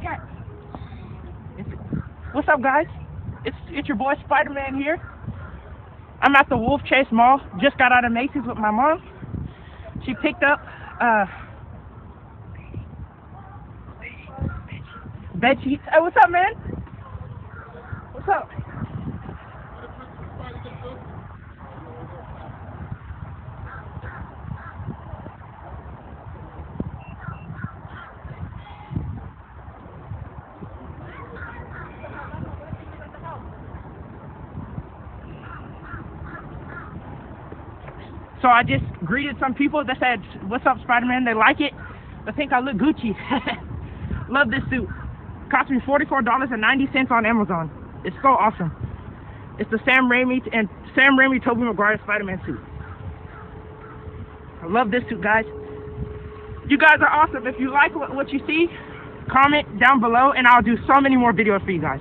Snapchat. What's up, guys? It's it's your boy Spider-Man here. I'm at the Wolf Chase Mall. Just got out of Macy's with my mom. She picked up uh, bed sheets. Hey, what's up, man? What's up? So I just greeted some people that said, what's up, Spider-Man? They like it. They think I look Gucci. Love this suit. Cost me $44.90 on Amazon. It's so awesome. It's the Sam Raimi and Sam Raimi Tobey Maguire Spider-Man suit. I love this suit, guys. You guys are awesome. If you like what you see, comment down below, and I'll do so many more videos for you guys.